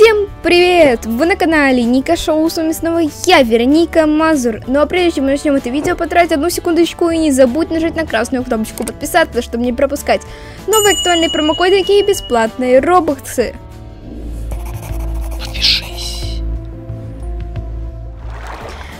Всем привет! Вы на канале Ника Шоу, с вами снова я, Вероника Мазур. Ну а прежде чем мы начнем это видео, потратить одну секундочку и не забудь нажать на красную кнопочку подписаться, чтобы не пропускать новые актуальные промокодики и бесплатные робоксы.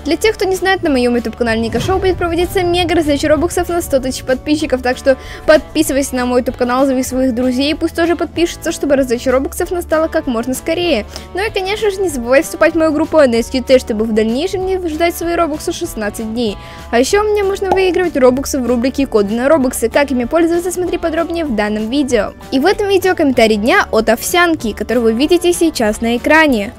Для тех, кто не знает, на моем YouTube канале Ника Шоу будет проводиться мега раздача робоксов на 100 тысяч подписчиков, так что подписывайся на мой YouTube канал, зови своих друзей, пусть тоже подпишутся, чтобы раздача робоксов настала как можно скорее. Ну и конечно же не забывай вступать в мою группу NSQT, чтобы в дальнейшем не ждать свои робоксы 16 дней. А еще у меня можно выигрывать робоксы в рубрике коды на робоксы, как ими пользоваться, смотри подробнее в данном видео. И в этом видео комментарий дня от овсянки, который вы видите сейчас на экране.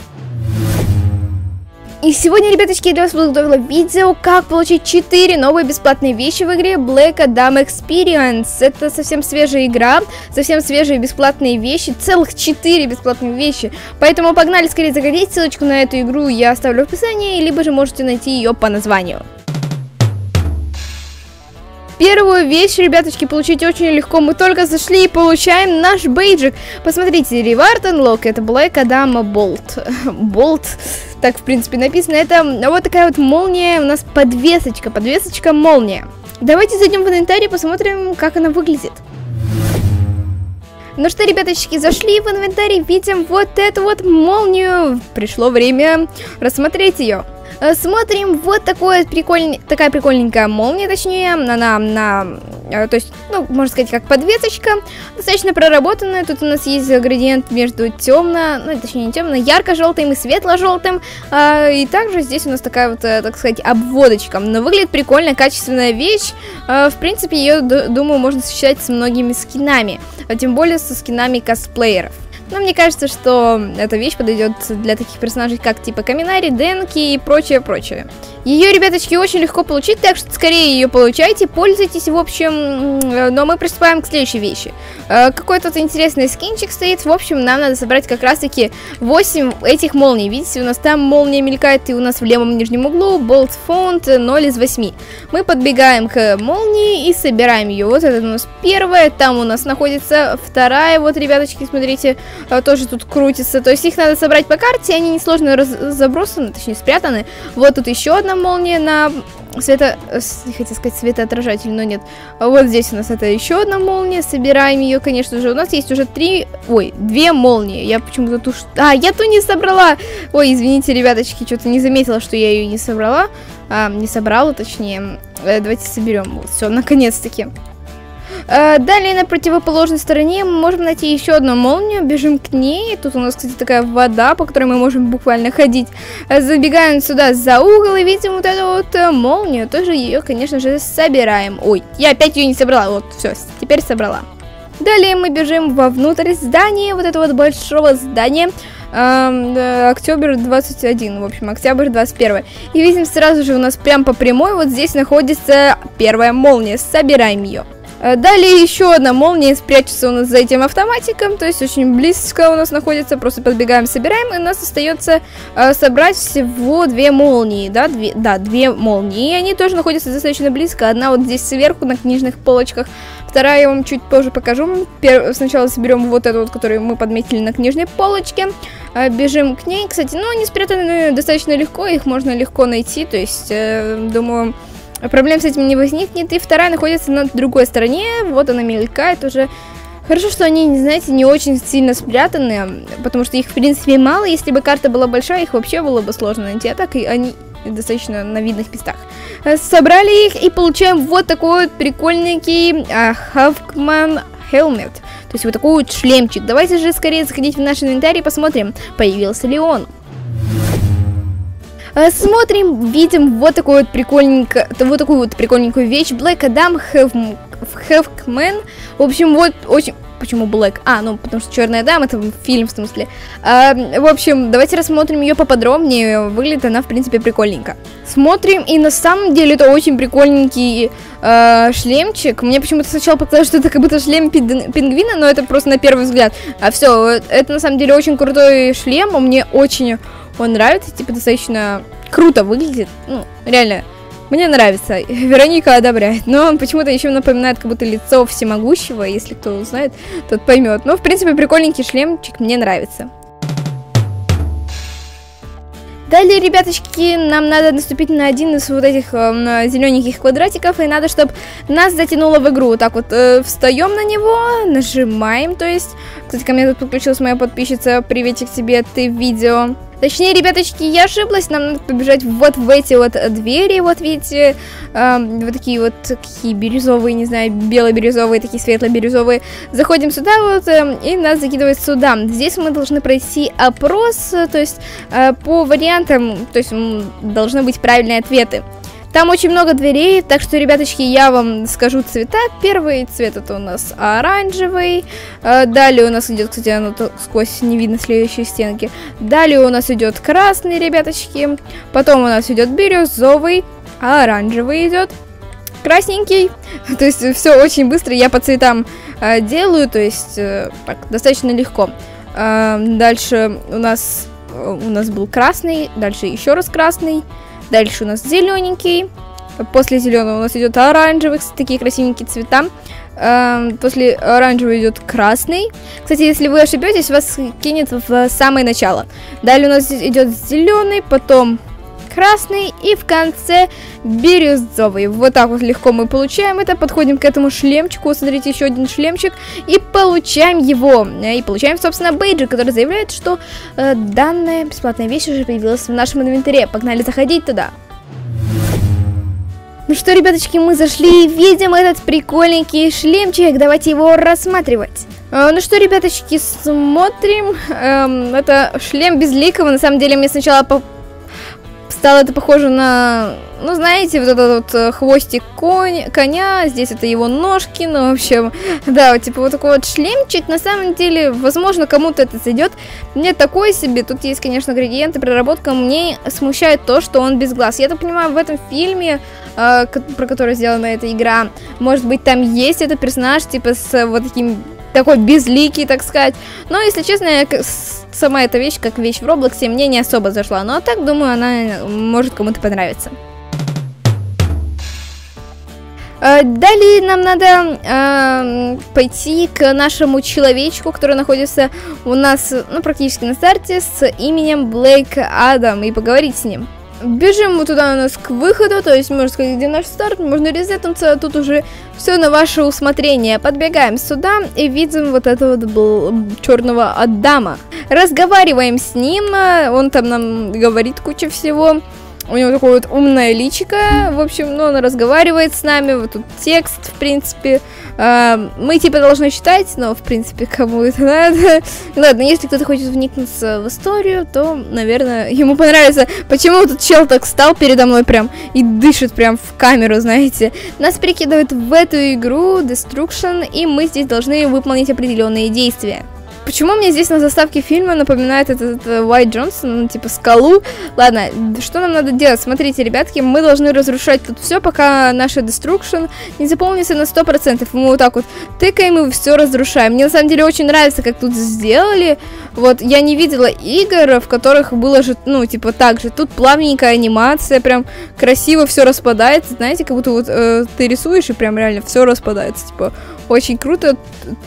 И сегодня, ребяточки, я для вас подготовила видео, как получить 4 новые бесплатные вещи в игре Black Adam Experience. Это совсем свежая игра, совсем свежие бесплатные вещи, целых 4 бесплатные вещи. Поэтому погнали скорее заходить, ссылочку на эту игру я оставлю в описании, либо же можете найти ее по названию. Первую вещь, ребяточки, получить очень легко. Мы только зашли и получаем наш бейджик. Посмотрите, Reward Unlock, это Black Adam Bolt. Bolt, так, в принципе, написано. Это вот такая вот молния, у нас подвесочка, подвесочка молния. Давайте зайдем в инвентарь и посмотрим, как она выглядит. Ну что, ребяточки, зашли в инвентарь, видим вот эту вот молнию. Пришло время рассмотреть ее. Э, смотрим, вот такое прикольный, такая прикольненькая молния, точнее, она на, э, то есть, ну, можно сказать, как подвесочка, достаточно проработанная, тут у нас есть градиент между темно, ну, точнее, не темно, ярко-желтым и светло-желтым, а, и также здесь у нас такая вот, так сказать, обводочка, но выглядит прикольно, качественная вещь, в принципе, ее, думаю, можно сочетать с многими скинами, тем более со скинами косплееров. Но мне кажется, что эта вещь подойдет для таких персонажей, как типа Каминари, Денки и прочее-прочее. Ее, ребяточки, очень легко получить, так что скорее ее получайте, пользуйтесь, в общем. Но мы приступаем к следующей вещи. Э, какой-то интересный скинчик стоит, в общем, нам надо собрать как раз-таки 8 этих молний. Видите, у нас там молния мелькает и у нас в левом нижнем углу болт фонд 0 из 8. Мы подбегаем к молнии и собираем ее. Вот это у нас первая, там у нас находится вторая, вот, ребяточки, смотрите, тоже тут крутится. То есть их надо собрать по карте, они несложно забросаны, точнее спрятаны. Вот тут еще одна молния на света... Хотел сказать светоотражатель, но нет. Вот здесь у нас это еще одна молния. Собираем ее, конечно же. У нас есть уже три... Ой, две молнии. Я почему-то ту... А, я ту не собрала! Ой, извините, ребяточки, что-то не заметила, что я ее не собрала. А, не собрала, точнее. Э, давайте соберем. Вот, все, наконец-таки. Э, далее на противоположной стороне мы можем найти еще одну молнию, бежим к ней. Тут у нас, кстати, такая вода, по которой мы можем буквально ходить. Э, забегаем сюда за угол и видим вот эту вот э, молнию. Тоже ее, конечно же, собираем. Ой, я опять ее не собрала. Вот, все, теперь собрала. Далее мы бежим вовнутрь здания, вот этого вот большого здания. Эм, октябрь 21, в общем, октябрь 21. И видим сразу же у нас прям по прямой, вот здесь находится первая молния. Собираем ее. Э, далее еще одна молния спрячется у нас за этим автоматиком, то есть очень близко у нас находится, просто подбегаем, собираем, и у нас остается э, собрать всего две молнии, да, две, да, две молнии, и они тоже находятся достаточно близко, одна вот здесь сверху на книжных полочках, вторая я вам чуть позже покажу, Пер сначала соберем вот эту вот, которую мы подметили на книжной полочке, э, бежим к ней, кстати, ну, они спрятаны достаточно легко, их можно легко найти, то есть, э, думаю... Проблем с этим не возникнет. И вторая находится на другой стороне. Вот она мелькает уже. Хорошо, что они, знаете, не очень сильно спрятаны, потому что их, в принципе, мало. Если бы карта была большая, их вообще было бы сложно найти. А так и они достаточно на видных местах. Э, собрали их и получаем вот такой вот прикольненький Halfman Helmet. То есть вот такой вот шлемчик. Давайте же скорее заходить в наш инвентарь и посмотрим, появился ли он. Э, смотрим, видим вот такой вот прикольненько, вот такую вот прикольненькую вещь. Black Adam Halfman. В общем, вот очень... Почему Black? А, ну, потому что Черная дама, это фильм, в смысле. А, в общем, давайте рассмотрим ее поподробнее. Выглядит она, в принципе, прикольненько. Смотрим, и на самом деле это очень прикольненький э, шлемчик. Мне почему-то сначала показалось, что это как будто шлем пингвина, но это просто на первый взгляд. А все, это на самом деле очень крутой шлем, он мне очень он нравится, типа, достаточно круто выглядит. Ну, реально, мне нравится. Вероника одобряет. Но он почему-то еще напоминает как будто лицо всемогущего. Если кто узнает, тот поймет. Но, в принципе, прикольненький шлемчик мне нравится. Далее, ребяточки, нам надо наступить на один из вот этих э, зелененьких квадратиков, и надо, чтобы нас затянуло в игру. Так вот, э, встаем на него, нажимаем, то есть... Кстати, ко мне тут подключилась моя подписчица, приветик тебе, ты видео. Точнее, ребяточки, я ошиблась, нам надо побежать вот в эти вот двери, вот видите, э, вот такие вот такие бирюзовые, не знаю, бело-бирюзовые, такие светло-бирюзовые. Заходим сюда вот, э, и нас закидывают сюда. Здесь мы должны пройти опрос, то есть э, по вариантам, то есть должны быть правильные ответы. Там очень много дверей, так что, ребяточки, я вам скажу цвета. Первый цвет это у нас оранжевый. Э, далее у нас идет, кстати, оно сквозь не видно следующие стенки. Далее у нас идет красный, ребяточки. Потом у нас идет бирюзовый, оранжевый идет красненький. То есть все очень быстро, я по цветам э, делаю, то есть э, так, достаточно легко. Дальше у нас, у нас был красный, дальше еще раз красный. Дальше у нас зелененький. После зеленого у нас идет оранжевый, такие красивенькие цвета. Эм, после оранжевого идет красный. Кстати, если вы ошибетесь, вас кинет в самое начало. Далее у нас идет зеленый, потом красный и в конце бирюзовый. Вот так вот легко мы получаем это, подходим к этому шлемчику, смотрите, еще один шлемчик, и получаем его. И получаем, собственно, бейджик, который заявляет, что э, данная бесплатная вещь уже появилась в нашем инвентаре. Погнали заходить туда. Ну что, ребяточки, мы зашли и видим этот прикольненький шлемчик. Давайте его рассматривать. Э, ну что, ребяточки, смотрим. Эм, это шлем безликого. На самом деле, мне сначала стало это похоже на, ну, знаете, вот этот вот э, хвостик конь, коня, здесь это его ножки, ну, в общем, да, вот, типа вот такой вот шлемчик, на самом деле, возможно, кому-то это зайдет, мне такой себе, тут есть, конечно, градиенты, проработка, мне смущает то, что он без глаз, я так понимаю, в этом фильме, э, про который сделана эта игра, может быть, там есть этот персонаж, типа, с вот таким такой безликий, так сказать. Но, если честно, я, сама эта вещь, как вещь в Роблоксе, мне не особо зашла. Но так, думаю, она может кому-то понравиться. Э, далее нам надо э, пойти к нашему человечку, который находится у нас, ну, практически на старте, с именем Блейк Адам, и поговорить с ним. Бежим мы туда у нас к выходу, то есть можно сказать, где наш старт, можно резетнуться, а тут уже все на ваше усмотрение. Подбегаем сюда и видим вот этого вот черного Адама. Разговариваем с ним, он там нам говорит кучу всего. У него такое вот умное личико, в общем, ну, он разговаривает с нами, вот тут текст, в принципе. Э, мы, типа, должны читать, но, в принципе, кому это надо. Ладно, если кто-то хочет вникнуться в историю, то, наверное, ему понравится, почему тут чел так стал передо мной прям и дышит прям в камеру, знаете. Нас перекидывают в эту игру Destruction, и мы здесь должны выполнить определенные действия. Почему мне здесь на заставке фильма напоминает этот, этот Уайт Джонсон, ну, типа скалу? Ладно, что нам надо делать? Смотрите, ребятки, мы должны разрушать тут все, пока наша Destruction не заполнится на 100%. Мы вот так вот тыкаем и все разрушаем. Мне на самом деле очень нравится, как тут сделали. Вот, я не видела игр, в которых было же, ну, типа так же. Тут плавненькая анимация, прям красиво все распадается. Знаете, как будто вот э, ты рисуешь и прям реально все распадается. Типа, очень круто,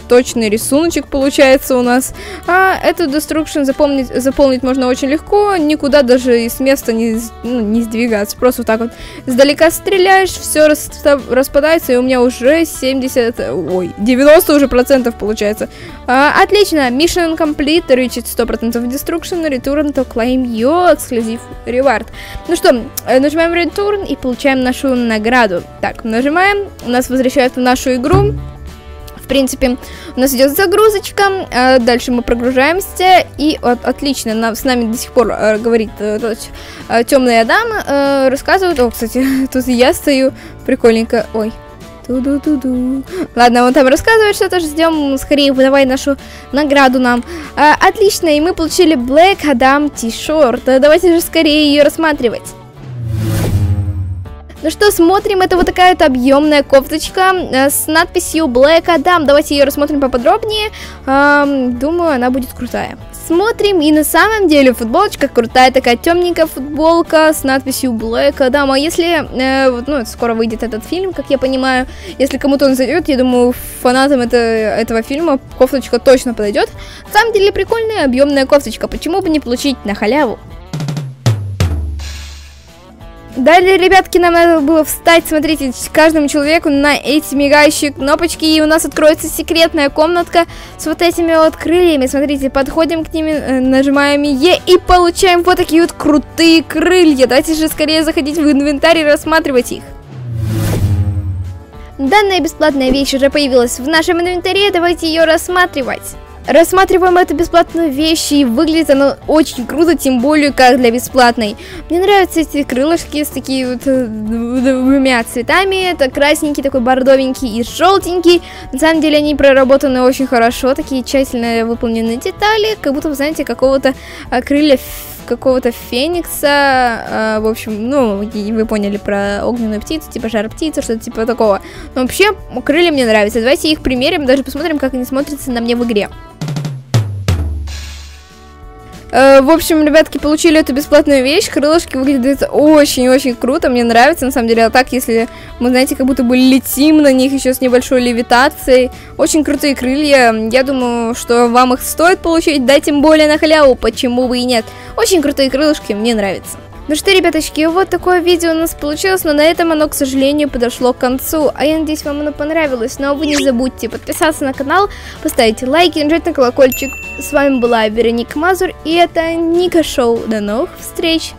точный рисуночек получается у нас. А эту Destruction заполнить, заполнить можно очень легко, никуда даже из места не, ну, не сдвигаться. Просто вот так вот издалека стреляешь, все рас, распадается, и у меня уже 70, ой, 90 уже процентов получается. А, отлично, Mission Complete, reached 100% Destruction, Return to claim your exclusive reward. Ну что, э, нажимаем Return и получаем нашу награду. Так, нажимаем, у нас возвращают в нашу игру принципе, у нас идет загрузочка, э, дальше мы прогружаемся, и вот, отлично, нам, с нами до сих пор э, говорит э, э, темный Адам, э, рассказывает, о, кстати, тут я стою, прикольненько, ой, Ту-ду-ду-ду. Ладно, он там рассказывает что-то, ждем скорее выдавай нашу награду нам. А, отлично, и мы получили Black Adam T-shirt. Давайте же скорее ее рассматривать. Ну что, смотрим, это вот такая вот объемная кофточка э, с надписью Black Adam. Давайте ее рассмотрим поподробнее. Эм, думаю, она будет крутая. Смотрим, и на самом деле футболочка крутая, такая темненькая футболка с надписью Black Adam. А если, э, вот, ну, скоро выйдет этот фильм, как я понимаю, если кому-то он зайдет, я думаю, фанатам это, этого фильма кофточка точно подойдет. На самом деле прикольная объемная кофточка, почему бы не получить на халяву? Далее, ребятки, нам надо было встать, смотрите, каждому человеку на эти мигающие кнопочки, и у нас откроется секретная комнатка с вот этими вот крыльями. Смотрите, подходим к ним, э, нажимаем Е и получаем вот такие вот крутые крылья. Давайте же скорее заходить в инвентарь и рассматривать их. Данная бесплатная вещь уже появилась в нашем инвентаре, давайте ее рассматривать. Рассматриваем эту бесплатную вещь, и выглядит она очень круто, тем более как для бесплатной. Мне нравятся эти крылышки с такими вот э, двумя цветами. Это красненький, такой бордовенький и желтенький. На самом деле они проработаны очень хорошо, такие тщательно выполненные детали, как будто, вы знаете, какого-то а, крылья какого-то феникса, э, в общем, ну, вы поняли про огненную птицу, типа жар птица, что-то типа такого. Но вообще, крылья мне нравятся. Давайте их примерим, даже посмотрим, как они смотрятся на мне в игре. Э, в общем, ребятки, получили эту бесплатную вещь. Крылышки выглядят очень-очень круто. Мне нравится, на самом деле. А так, если мы, знаете, как будто бы летим на них еще с небольшой левитацией. Очень крутые крылья. Я думаю, что вам их стоит получить. Да, тем более на халяву. Почему бы и нет. Очень крутые крылышки. Мне нравится. Ну что, ребяточки, вот такое видео у нас получилось, но на этом оно, к сожалению, подошло к концу. А я надеюсь, вам оно понравилось. Но вы не забудьте подписаться на канал, поставить лайки, нажать на колокольчик. С вами была Вероника Мазур, и это Ника Шоу. До новых встреч!